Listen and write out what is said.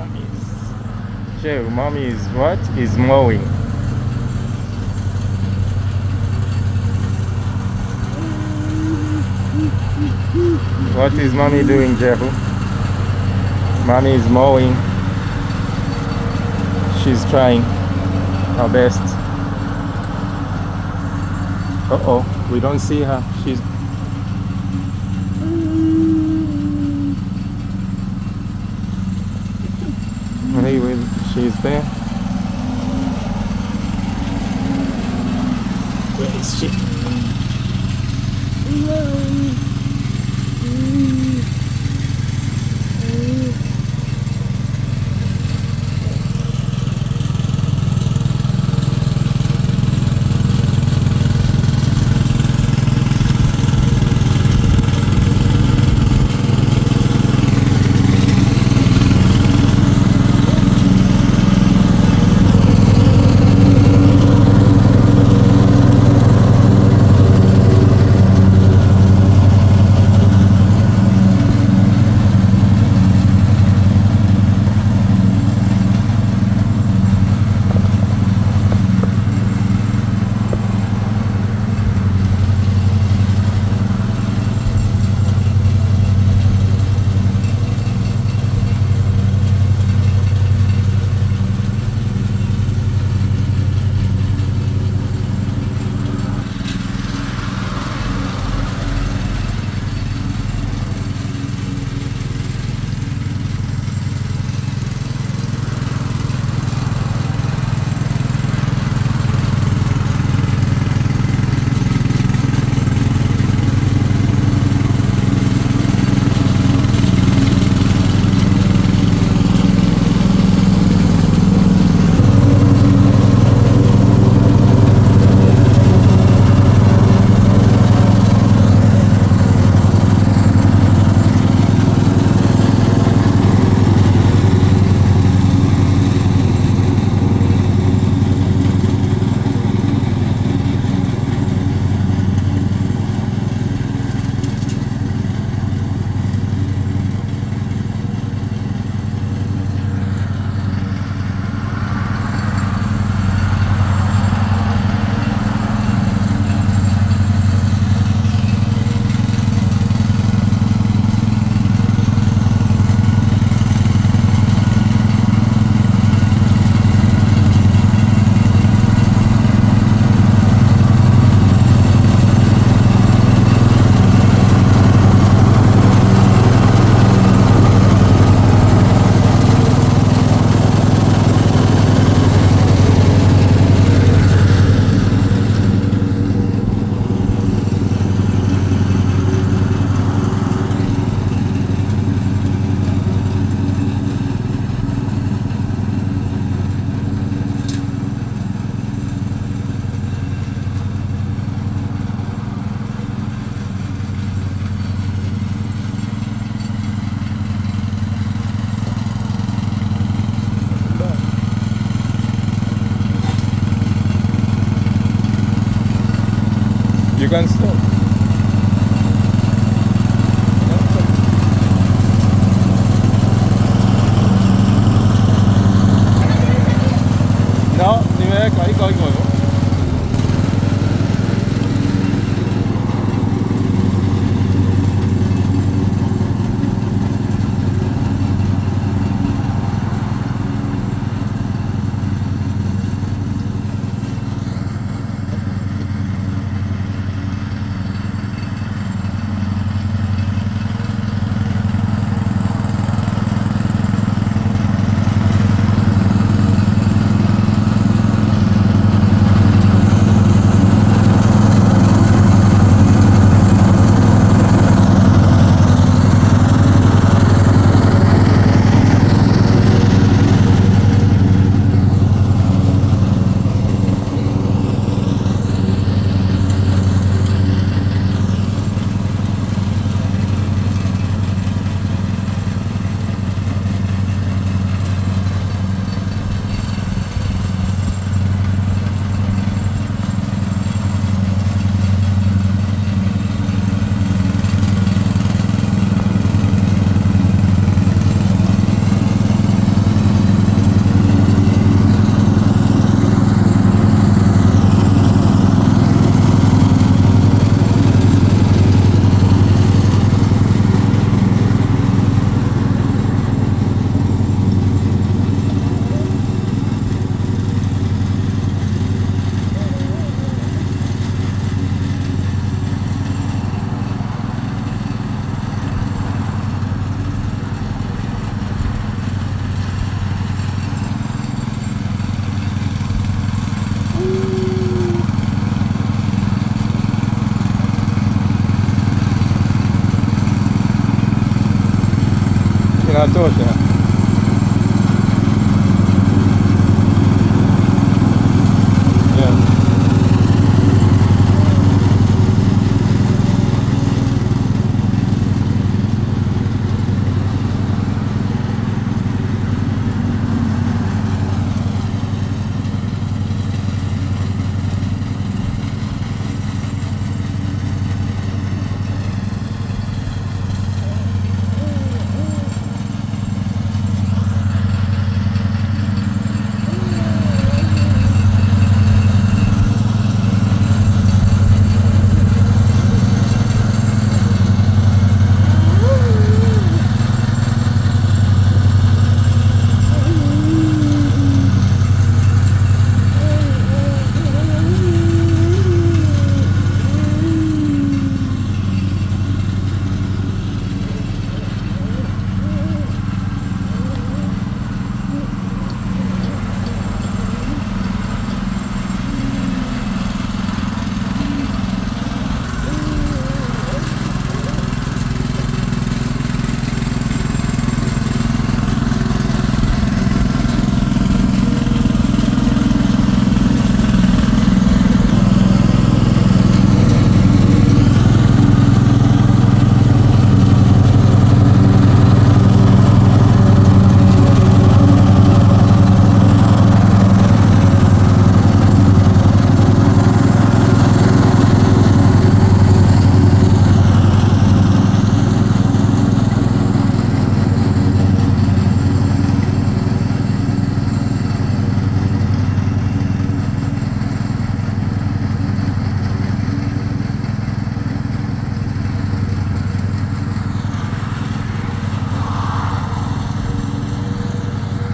Mommy's. Mommy is what? Is mowing. What is mommy doing, Jehu? Mommy is mowing. She's trying her best. Uh oh, we don't see her. She's she's there. Where is she? 好，你们一个一个。应该是这。